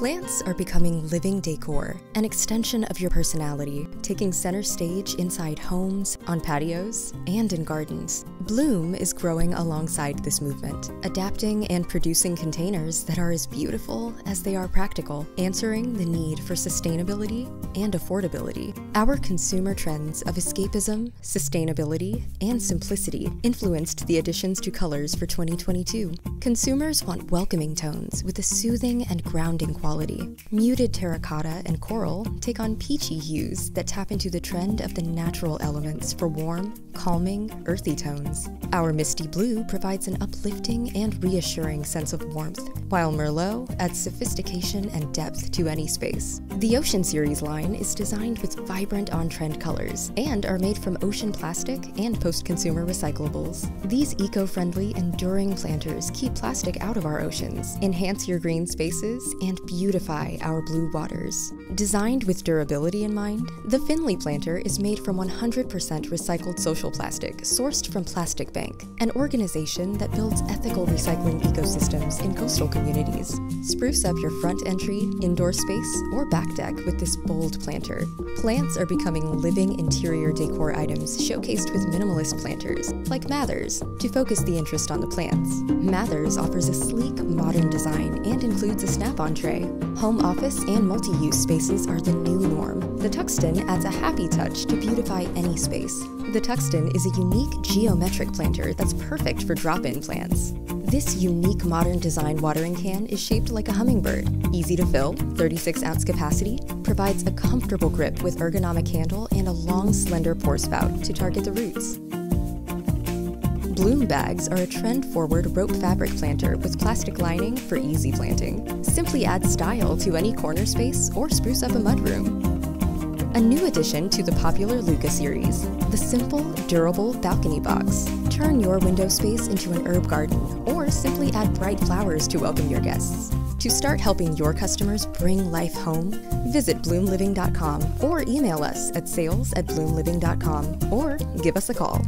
Plants are becoming living decor, an extension of your personality, taking center stage inside homes, on patios, and in gardens. Bloem is growing alongside this movement, adapting and producing containers that are as beautiful as they are practical, answering the need for sustainability and affordability. Our consumer trends of escapism, sustainability, and simplicity influenced the additions to colors for 2022. Consumers want welcoming tones with a soothing and grounding quality. Muted terracotta and coral take on peachy hues that tap into the trend of the natural elements for warm, calming, earthy tones. Our misty blue provides an uplifting and reassuring sense of warmth, while Merlot adds sophistication and depth to any space. The Ocean Series line is designed with vibrant on-trend colors and are made from ocean plastic and post-consumer recyclables. These eco-friendly, enduring planters keep plastic out of our oceans, enhance your green spaces, and beautify our blue waters. Designed with durability in mind, the Finley planter is made from 100% recycled social plastic sourced from Plastic Bank, an organization that builds ethical recycling ecosystems in coastal communities. Spruce up your front entry, indoor space, or back deck with this bold planter. Plants are becoming living interior decor items showcased with minimalist planters, like Mathers, to focus the interest on the plants. Mathers offers a sleek, modern design and includes a snap-on tray. Home office and multi-use spaces are the new norm. The Tuxton adds a happy touch to beautify any space. The Tuxton is a unique geometric planter that's perfect for drop-in plants. This unique modern design watering can is shaped like a hummingbird. Easy to fill, 36 ounce capacity, provides a comfortable grip with ergonomic handle and a long slender pour spout to target the roots. Bloem bags are a trend-forward rope fabric planter with plastic lining for easy planting. Simply add style to any corner space or spruce up a mudroom. A new addition to the popular Luca series, the simple, durable balcony box. Turn your window space into an herb garden, or simply add bright flowers to welcome your guests. To start helping your customers bring life home, visit bloemliving.com or email us at sales at bloemliving.com or give us a call.